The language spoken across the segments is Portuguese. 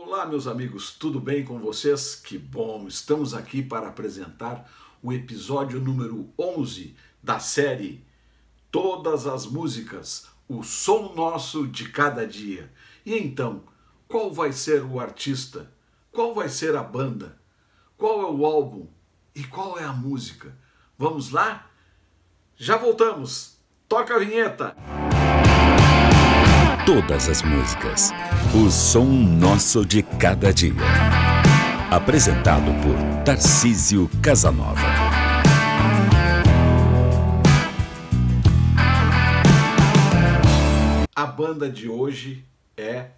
Olá, meus amigos, tudo bem com vocês? Que bom! Estamos aqui para apresentar o episódio número 11 da série Todas as Músicas, o som nosso de cada dia. E então, qual vai ser o artista? Qual vai ser a banda? Qual é o álbum? E qual é a música? Vamos lá? Já voltamos! Toca a vinheta! Todas as músicas. O som nosso de cada dia. Apresentado por Tarcísio Casanova. A banda de hoje é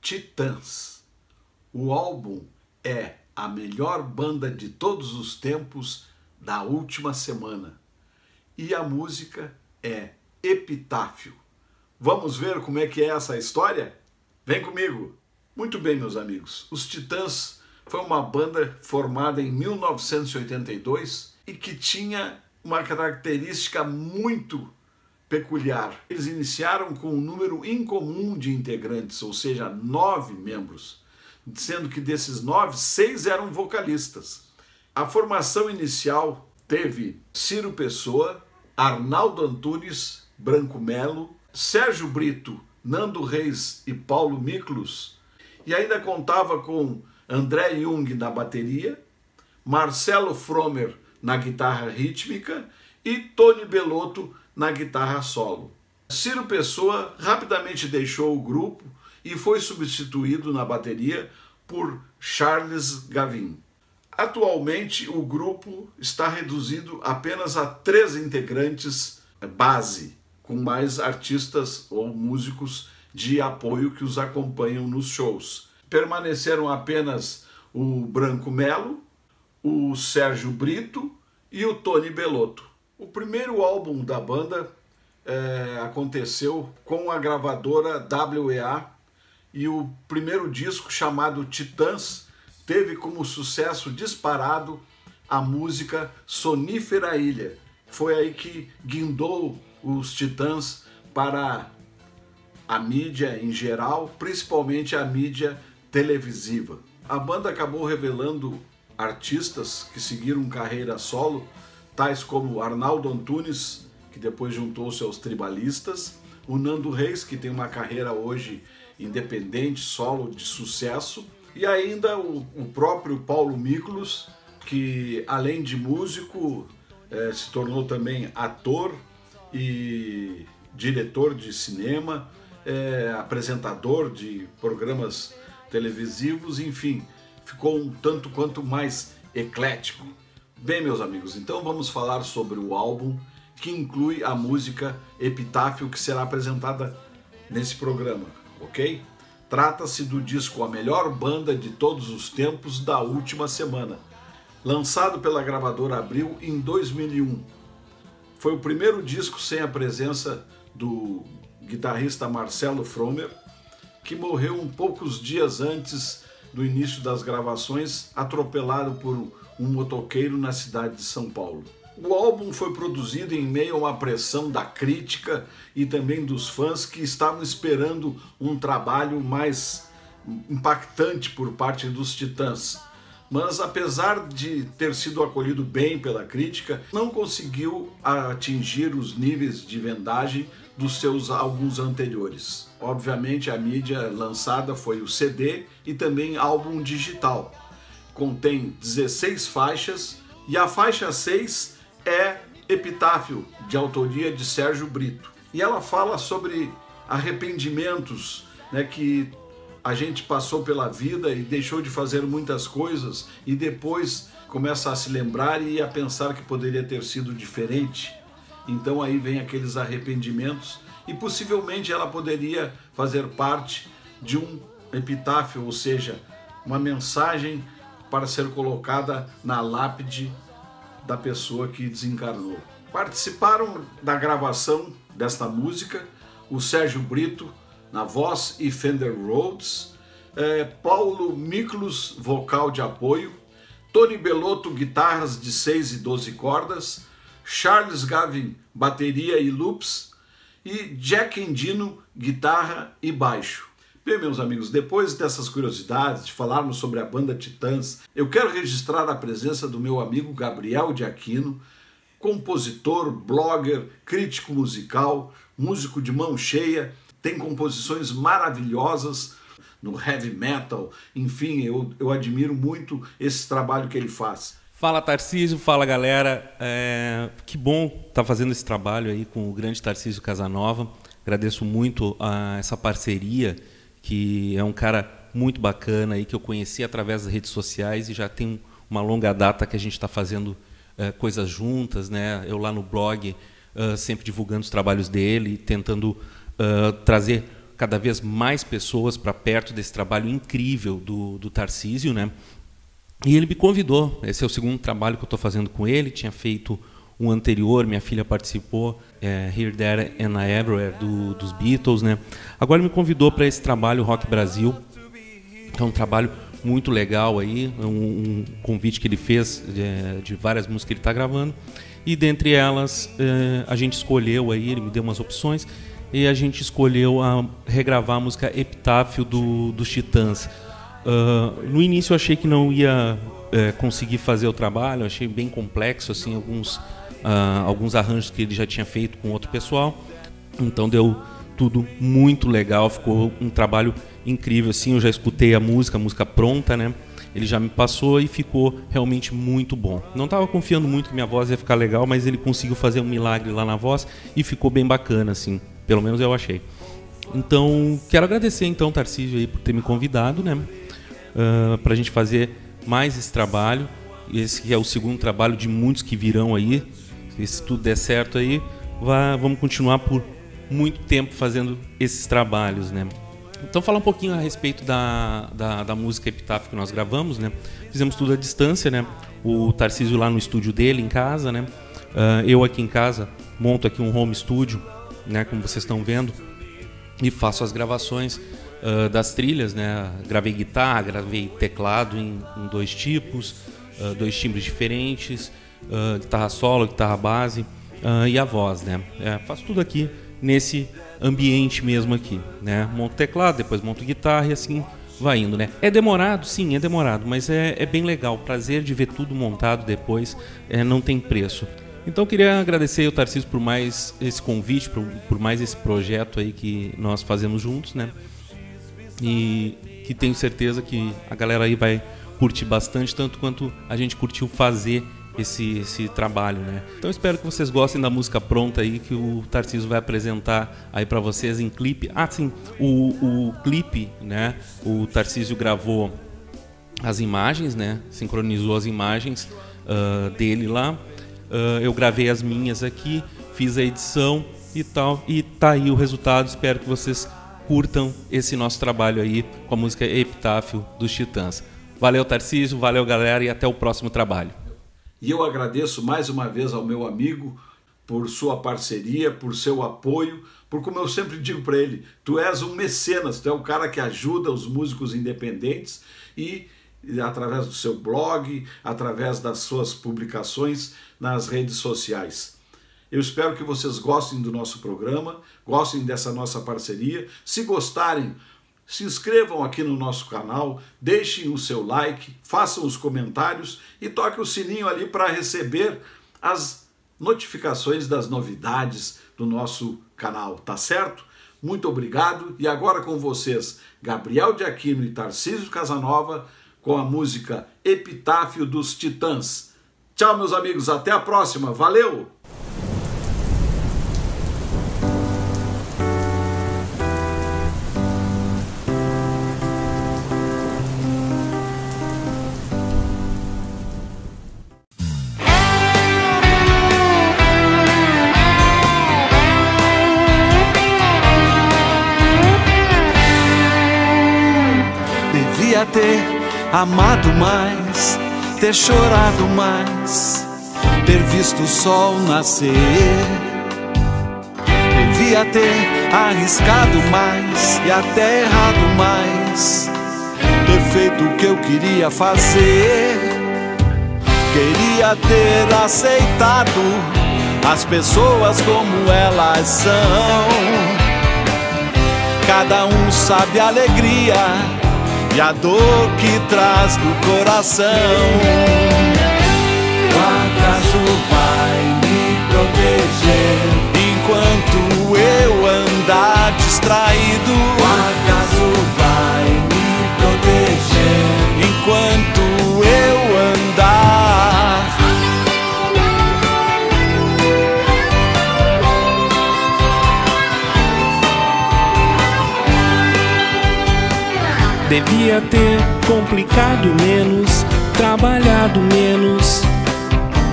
Titãs. O álbum é a melhor banda de todos os tempos da última semana. E a música é Epitáfio. Vamos ver como é que é essa história? Vem comigo! Muito bem, meus amigos. Os Titãs foi uma banda formada em 1982 e que tinha uma característica muito peculiar. Eles iniciaram com um número incomum de integrantes, ou seja, nove membros, sendo que desses nove, seis eram vocalistas. A formação inicial teve Ciro Pessoa, Arnaldo Antunes, Branco Melo, Sérgio Brito, Nando Reis e Paulo Miklos, e ainda contava com André Jung na bateria, Marcelo Fromer na guitarra rítmica e Tony Belotto na guitarra solo. Ciro Pessoa rapidamente deixou o grupo e foi substituído na bateria por Charles Gavin. Atualmente, o grupo está reduzido apenas a três integrantes base, com mais artistas ou músicos de apoio que os acompanham nos shows. Permaneceram apenas o Branco Melo, o Sérgio Brito e o Tony Belotto. O primeiro álbum da banda é, aconteceu com a gravadora WEA e o primeiro disco chamado Titãs teve como sucesso disparado a música Sonífera Ilha. Foi aí que guindou os Titãs para a mídia em geral, principalmente a mídia televisiva. A banda acabou revelando artistas que seguiram carreira solo, tais como Arnaldo Antunes, que depois juntou-se aos tribalistas, o Nando Reis, que tem uma carreira hoje independente, solo de sucesso, e ainda o, o próprio Paulo Miklos, que além de músico, eh, se tornou também ator, e diretor de cinema, é, apresentador de programas televisivos, enfim, ficou um tanto quanto mais eclético. Bem, meus amigos, então vamos falar sobre o álbum que inclui a música Epitáfio que será apresentada nesse programa, ok? Trata-se do disco A Melhor Banda de Todos os Tempos da última semana, lançado pela gravadora Abril em 2001 foi o primeiro disco sem a presença do guitarrista Marcelo Fromer, que morreu um poucos dias antes do início das gravações, atropelado por um motoqueiro na cidade de São Paulo. O álbum foi produzido em meio a uma pressão da crítica e também dos fãs que estavam esperando um trabalho mais impactante por parte dos Titãs mas apesar de ter sido acolhido bem pela crítica, não conseguiu atingir os níveis de vendagem dos seus álbuns anteriores. Obviamente, a mídia lançada foi o CD e também álbum digital. Contém 16 faixas e a faixa 6 é Epitáfio, de autoria de Sérgio Brito. E ela fala sobre arrependimentos né, que a gente passou pela vida e deixou de fazer muitas coisas e depois começa a se lembrar e a pensar que poderia ter sido diferente. Então aí vem aqueles arrependimentos e possivelmente ela poderia fazer parte de um epitáfio, ou seja, uma mensagem para ser colocada na lápide da pessoa que desencarnou. Participaram da gravação desta música o Sérgio Brito, na voz e Fender Rhodes, é, Paulo Miklos, vocal de apoio, Tony Belotto, guitarras de 6 e 12 cordas, Charles Gavin, bateria e loops, e Jack Endino, guitarra e baixo. Bem, meus amigos, depois dessas curiosidades, de falarmos sobre a banda Titãs, eu quero registrar a presença do meu amigo Gabriel de Aquino, compositor, blogger, crítico musical, músico de mão cheia, tem composições maravilhosas no heavy metal, enfim, eu, eu admiro muito esse trabalho que ele faz. Fala Tarcísio, fala galera, é, que bom estar tá fazendo esse trabalho aí com o grande Tarcísio Casanova, agradeço muito a essa parceria que é um cara muito bacana aí que eu conheci através das redes sociais e já tem uma longa data que a gente está fazendo uh, coisas juntas, né? Eu lá no blog uh, sempre divulgando os trabalhos dele, tentando uh, trazer cada vez mais pessoas para perto desse trabalho incrível do, do Tarcísio, né? E ele me convidou. Esse é o segundo trabalho que eu estou fazendo com ele. Tinha feito um anterior, minha filha participou, é, Here, There and Everywhere, do, dos Beatles. Né? Agora me convidou para esse trabalho Rock Brasil, é um trabalho muito legal aí, um, um convite que ele fez de, é, de várias músicas que ele está gravando. E dentre elas, é, a gente escolheu aí, ele me deu umas opções, e a gente escolheu a regravar a música Epitáfio do, dos Titãs. Uh, no início eu achei que não ia é, conseguir fazer o trabalho, achei bem complexo, assim, alguns uh, alguns arranjos que ele já tinha feito com outro pessoal. Então deu tudo muito legal, ficou um trabalho incrível assim. Eu já escutei a música, a música pronta, né? Ele já me passou e ficou realmente muito bom. Não estava confiando muito que minha voz ia ficar legal, mas ele conseguiu fazer um milagre lá na voz e ficou bem bacana assim. Pelo menos eu achei. Então, quero agradecer então Tarcísio aí por ter me convidado, né? Uh, ah, para a gente fazer mais esse trabalho. Esse é o segundo trabalho de muitos que virão aí se tudo der certo aí, vá, vamos continuar por muito tempo fazendo esses trabalhos, né? Então falar um pouquinho a respeito da, da, da, música Epitáfio que nós gravamos, né? Fizemos tudo à distância, né? O Tarcísio lá no estúdio dele, em casa, né? Uh, eu aqui em casa monto aqui um home studio, né? Como vocês estão vendo, e faço as gravações uh, das trilhas, né? Gravei guitarra, gravei teclado em, em dois tipos, uh, dois timbres diferentes, uh, guitarra solo, guitarra base e a voz, né? É, faço tudo aqui nesse ambiente mesmo aqui, né? Monto teclado, depois monto guitarra e assim vai indo, né? É demorado, sim, é demorado, mas é, é bem legal. Prazer de ver tudo montado depois é, não tem preço. Então eu queria agradecer ao Tarcísio por mais esse convite, por, por mais esse projeto aí que nós fazemos juntos, né? E que tenho certeza que a galera aí vai curtir bastante, tanto quanto a gente curtiu fazer esse, esse trabalho, né? Então espero que vocês gostem da música pronta aí que o Tarcísio vai apresentar aí para vocês em clipe. Ah, sim, o, o clipe, né? O Tarcísio gravou as imagens, né? Sincronizou as imagens uh, dele lá. Uh, eu gravei as minhas aqui, fiz a edição e tal. E tá aí o resultado. Espero que vocês curtam esse nosso trabalho aí com a música Epitáfio dos Titãs. Valeu, Tarcísio, valeu, galera, e até o próximo trabalho. E eu agradeço mais uma vez ao meu amigo por sua parceria, por seu apoio, por como eu sempre digo para ele, tu és um mecenas, tu é o cara que ajuda os músicos independentes e através do seu blog, através das suas publicações nas redes sociais. Eu espero que vocês gostem do nosso programa, gostem dessa nossa parceria. Se gostarem, se inscrevam aqui no nosso canal, deixem o seu like, façam os comentários e toque o sininho ali para receber as notificações das novidades do nosso canal, tá certo? Muito obrigado e agora com vocês, Gabriel de Aquino e Tarcísio Casanova com a música Epitáfio dos Titãs. Tchau, meus amigos, até a próxima. Valeu! Amado mais, ter chorado mais, ter visto o sol nascer. Devia ter arriscado mais e até errado mais, ter feito o que eu queria fazer. Queria ter aceitado as pessoas como elas são Cada um sabe a alegria e a dor que traz do coração. O acaso vai me proteger enquanto eu andar distraído. O acaso Devia ter complicado menos, trabalhado menos,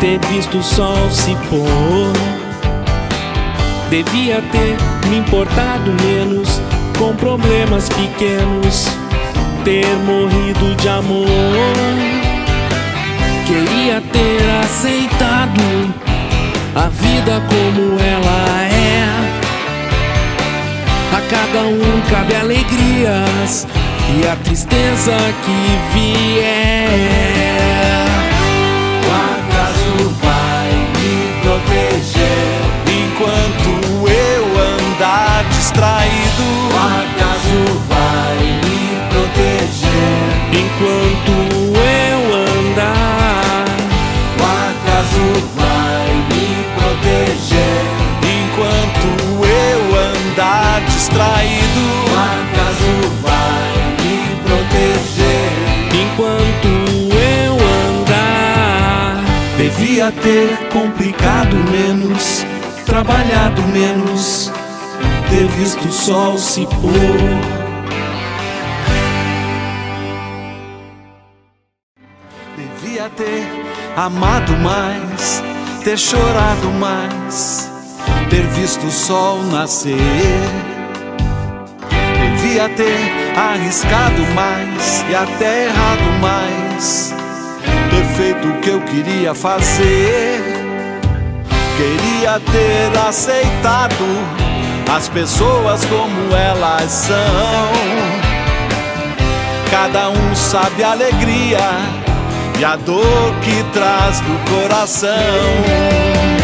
ter visto o sol se pôr. Devia ter me importado menos com problemas pequenos, ter morrido de amor. Queria ter aceitado a vida como ela é. A cada um cabe alegrias e a tristeza que vier. O acaso vai me proteger enquanto eu andar distraído. Devia ter complicado menos, trabalhado menos, ter visto o sol se pôr. Devia ter amado mais, ter chorado mais, ter visto o sol nascer. Devia ter arriscado mais e até errado mais, ter feito o que eu queria fazer. Queria ter aceitado as pessoas como elas são. Cada um sabe a alegria e a dor que traz do coração.